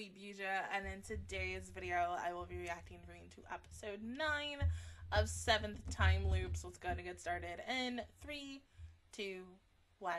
Queendija, and in today's video, I will be reacting to episode 9 of 7th Time Loops. Let's go to get started in 3, 2, 1.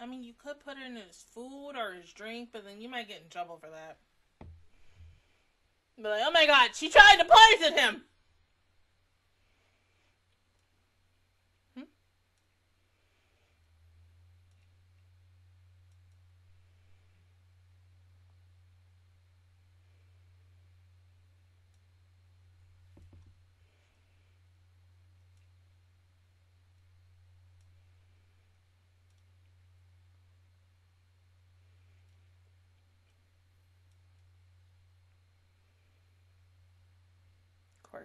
I mean, you could put it in his food or his drink, but then you might get in trouble for that. Be like, oh my god, she tried to poison him!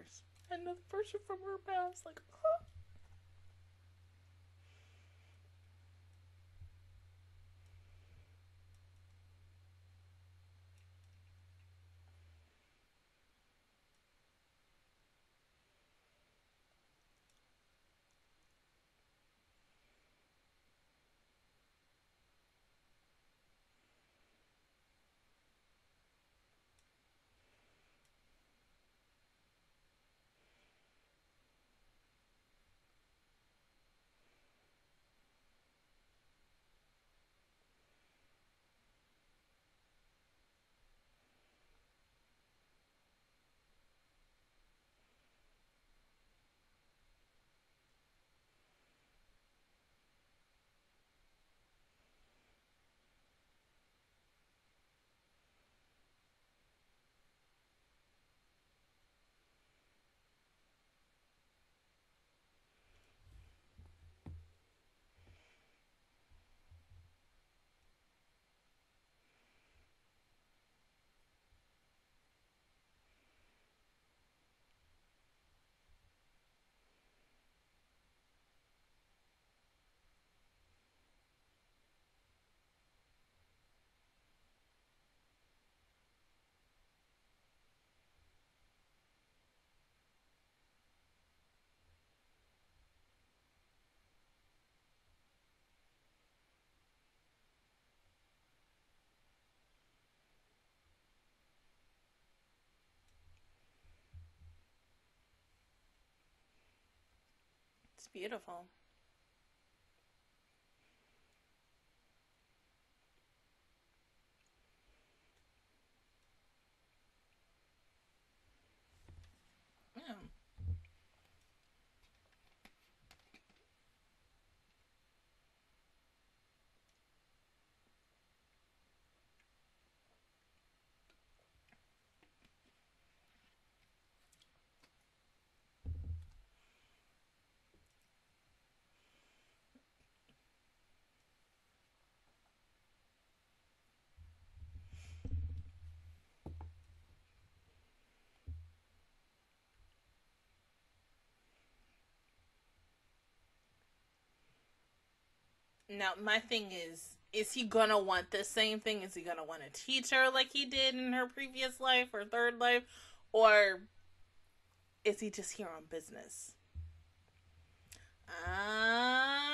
Course. Another person from her past, like, huh? Beautiful. Now, my thing is, is he gonna want the same thing? Is he gonna want to teach her like he did in her previous life or third life? Or is he just here on business? Ah.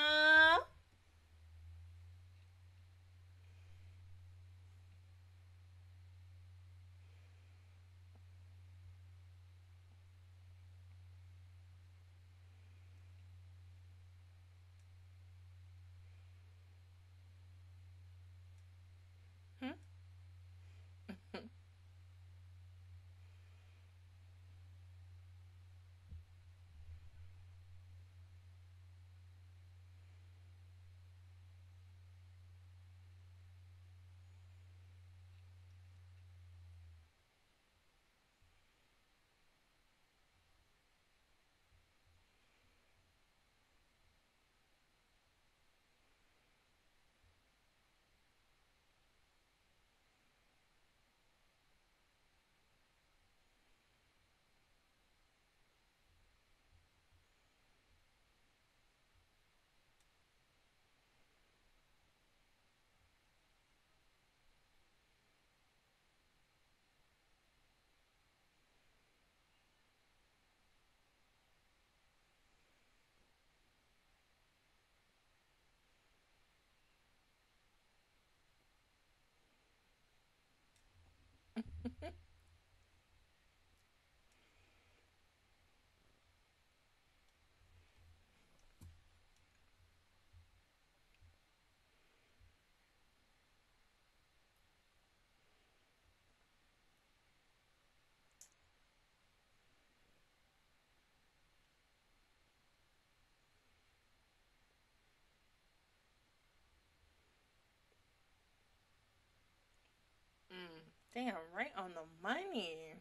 Damn, right on the money.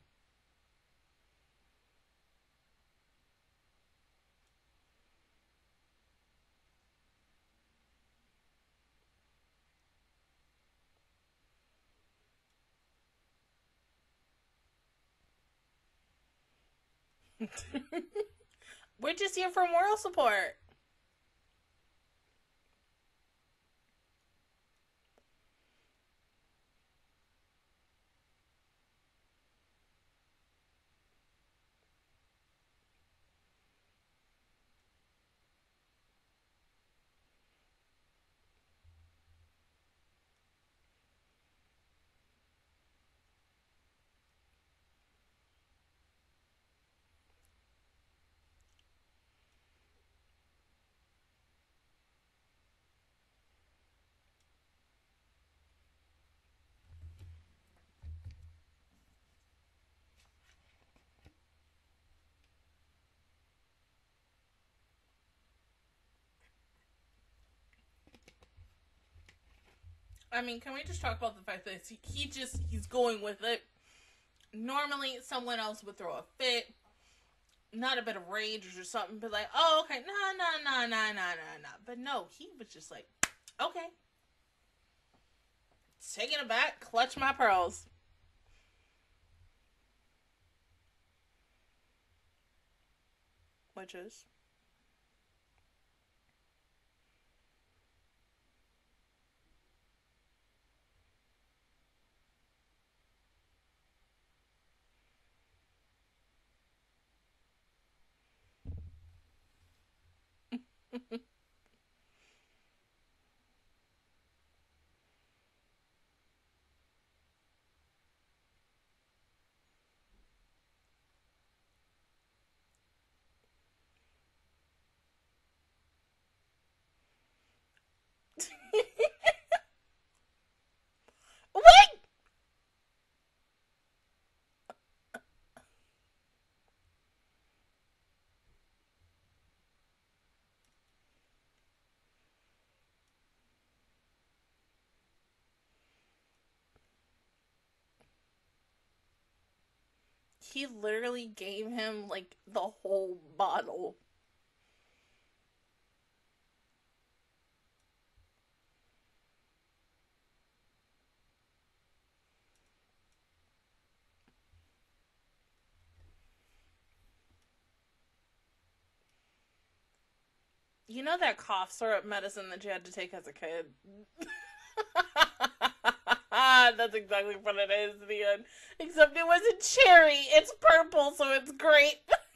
We're just here for moral support. I mean, can we just talk about the fact that he, just he's going with it? Normally, someone else would throw a fit, not a bit of rage or something, but like, oh, okay, no, no, no, no, no, no, no. But no, he was just like, okay, taking it back, clutch my pearls. Which is. Wait! He literally gave him like the whole bottle. You know that cough syrup medicine that you had to take as a kid? That's exactly what it is, the end. Except it wasn't cherry. It's purple, so it's great.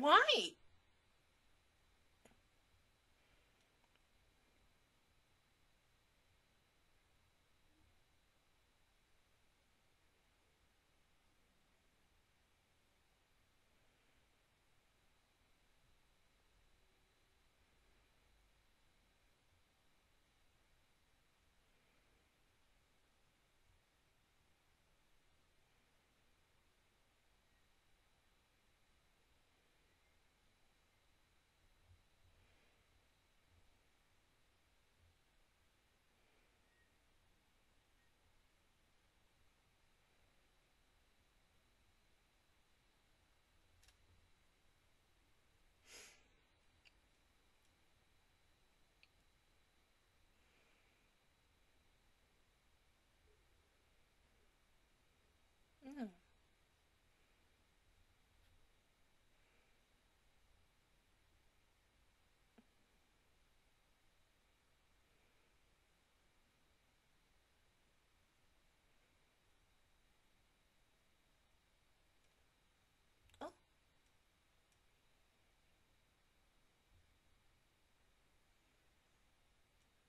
Why? Oh.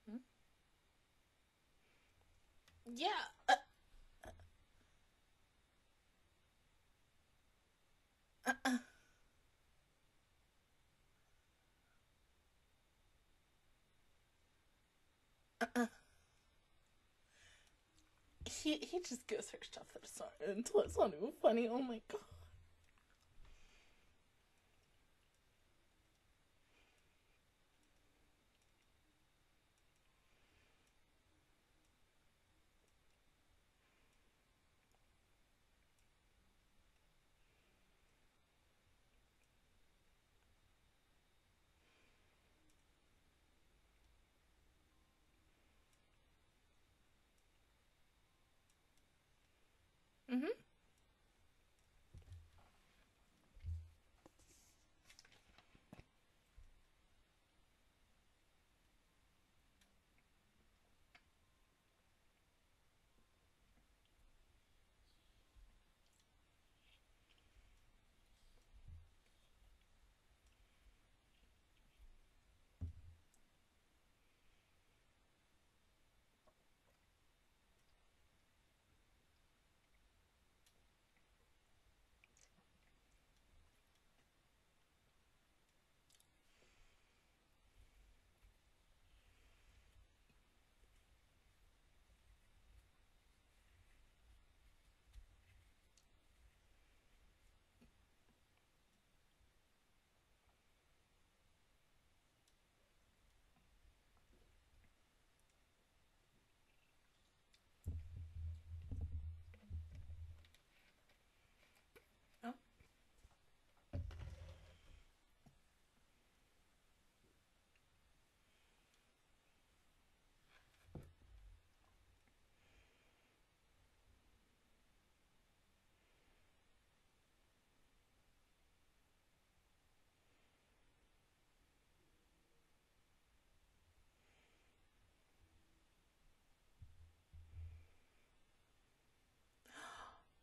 Hmm? Yeah. Uh. He he just gives her stuff that's not it's not even funny. Oh my god. Mhm. Oh.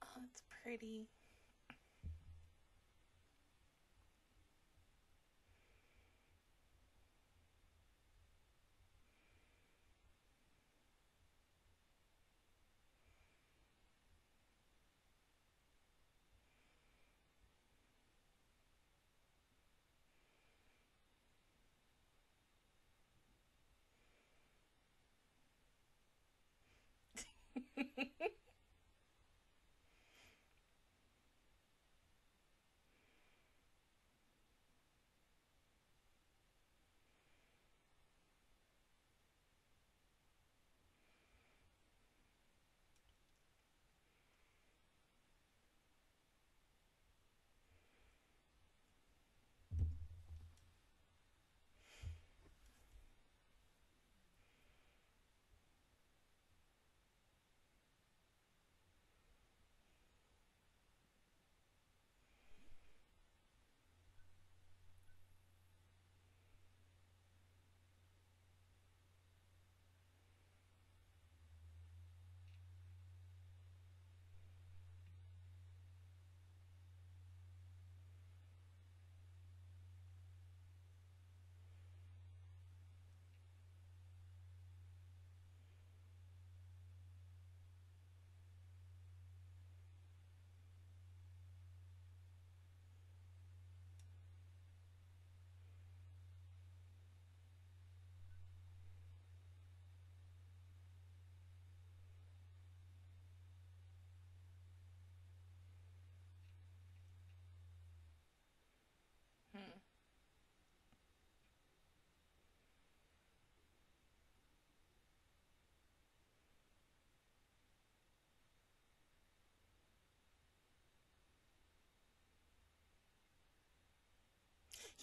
Oh, it's pretty.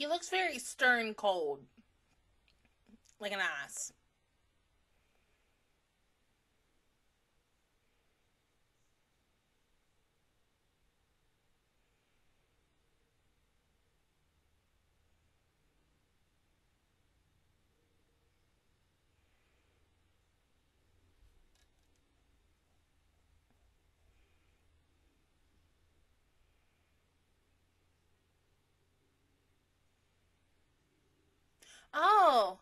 He looks very stern cold. Like an ass. Oh.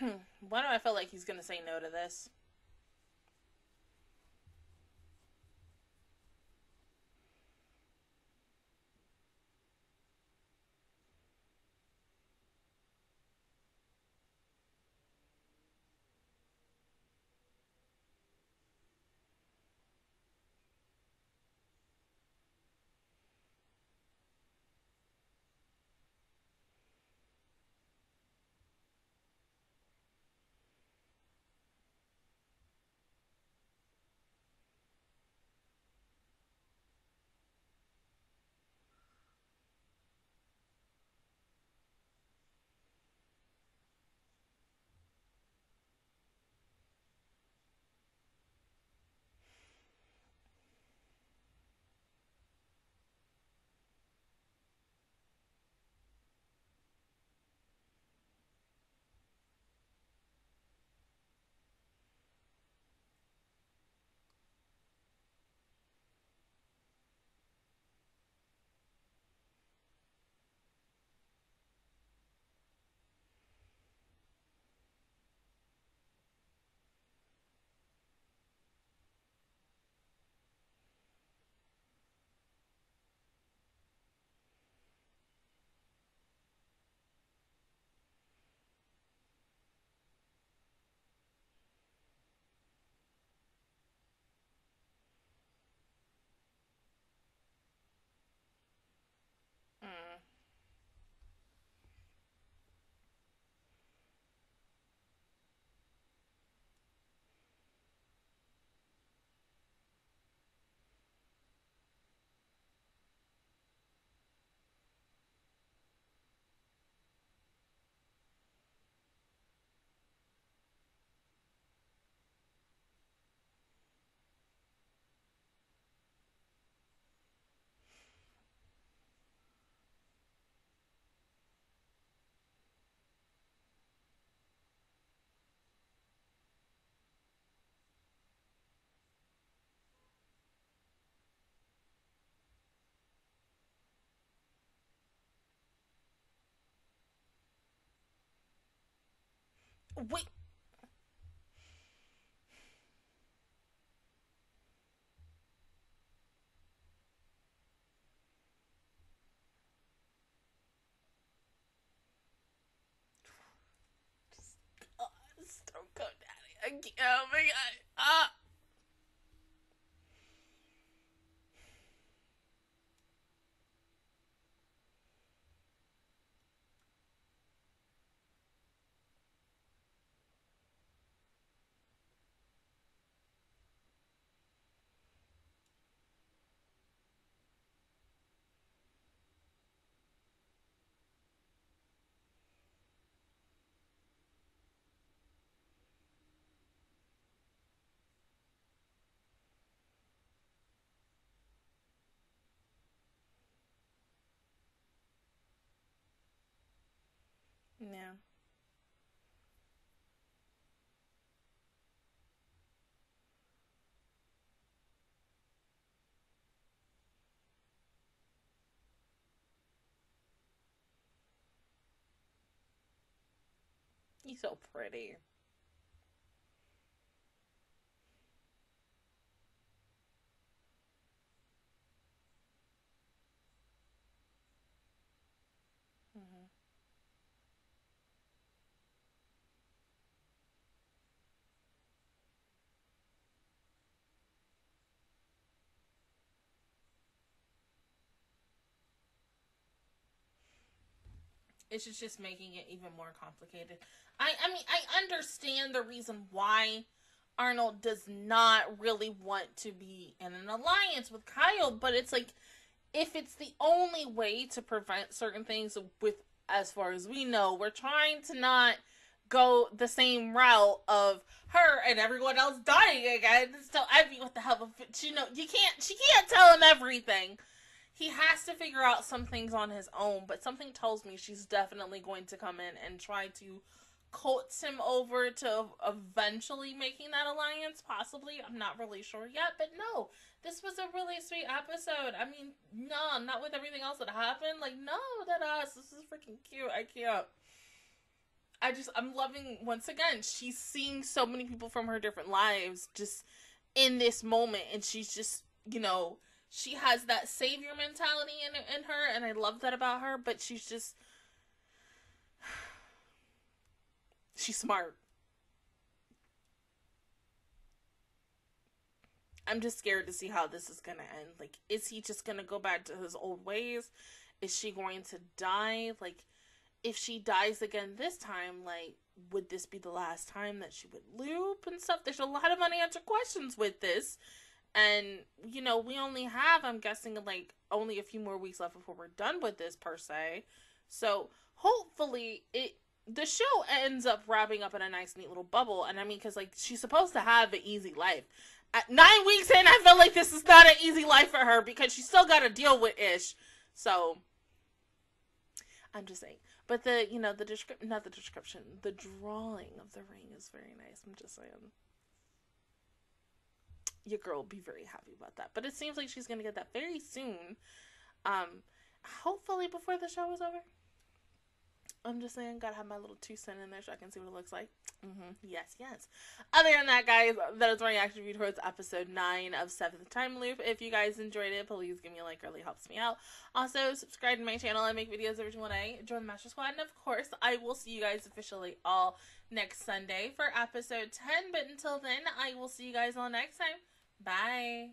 Why do I feel like he's gonna say no to this? Wait. Just, oh, just don't go, Daddy. I can't. Oh my god. Ah. Yeah. He's so pretty. It's just, just making it even more complicated. I, I mean, I understand the reason why Arnold does not really want to be in an alliance with Kyle, but it's like if it's the only way to prevent certain things with as far as we know, we're trying to not go the same route of her and everyone else dying again. So I mean, what the hell? You know, you can't. She can't tell him everything. He has to figure out some things on his own. But something tells me she's definitely going to come in and try to coax him over to eventually making that alliance. Possibly, I'm not really sure yet. But no, this was a really sweet episode. I mean, no, not with everything else that happened. Like, no, that ass. This is freaking cute. I can't. I just I'm loving once again. She's seeing so many people from her different lives just in this moment, and she's just you know she has that savior mentality in in her, and I love that about her. But she's just she's smart. I'm just scared to see how this is gonna end. Like, is he just gonna go back to his old ways? Is she going to die? Like if she dies again this time, like, would this be the last time that she would loop and stuff? There's a lot of unanswered questions with this. And, you know, we only have, I'm guessing, like, only a few more weeks left before we're done with this, per se. So, hopefully, it. The show ends up wrapping up in a nice, neat little bubble. And I mean, because, like, she's supposed to have an easy life. At nine weeks in, I feel like this is not an easy life for her because she's still got to deal with Ish. So, I'm just saying. But the you know the description, not the description, the drawing of the ring is very nice. I'm just saying. Your girl will be very happy about that. But it seems like she's gonna get that very soon. Um, hopefully before the show is over. I'm just saying, gotta have my little two cent in there so I can see what it looks like. Mm-hmm. Yes, yes. Other than that, guys, that is my reaction review towards episode 9 of Seventh Time Loop. If you guys enjoyed it, please give me a like, really helps me out. Also, subscribe to my channel. I make videos every single day. Join the Master Squad. And of course, I will see you guys officially all next Sunday for episode 10. But until then, I will see you guys all next time. Bye.